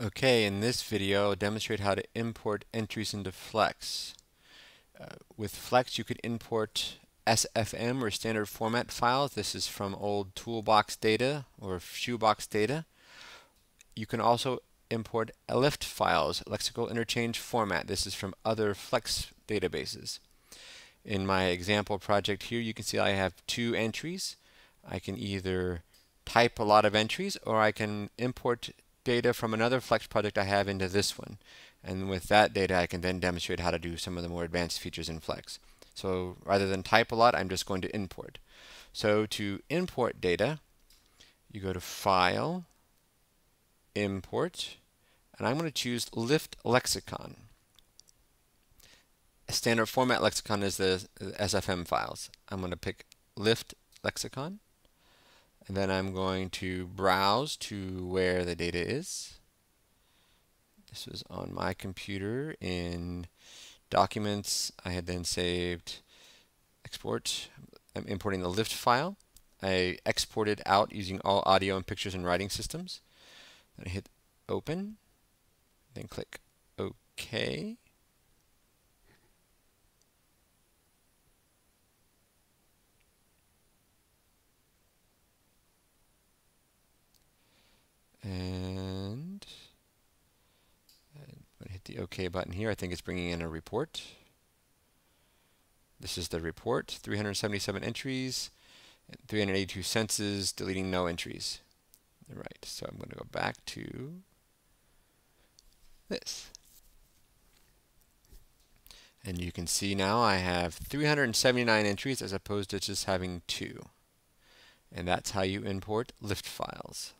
Okay, in this video I'll demonstrate how to import entries into Flex. Uh, with Flex you could import SFM or standard format files. This is from old toolbox data or shoebox data. You can also import ELIFT files, lexical interchange format. This is from other Flex databases. In my example project here you can see I have two entries. I can either type a lot of entries or I can import data from another Flex project I have into this one. And with that data, I can then demonstrate how to do some of the more advanced features in Flex. So rather than type a lot, I'm just going to import. So to import data, you go to File, Import, and I'm going to choose Lift Lexicon. A standard format lexicon is the SFM files. I'm going to pick Lift Lexicon. And then I'm going to browse to where the data is. This was on my computer in Documents. I had then saved export. I'm importing the lift file. I exported out using all audio and pictures and writing systems. Then I hit open, then click OK. And hit the OK button here. I think it's bringing in a report. This is the report, 377 entries, 382 senses, deleting no entries. All right, so I'm going to go back to this. And you can see now I have 379 entries as opposed to just having two. And that's how you import lift files.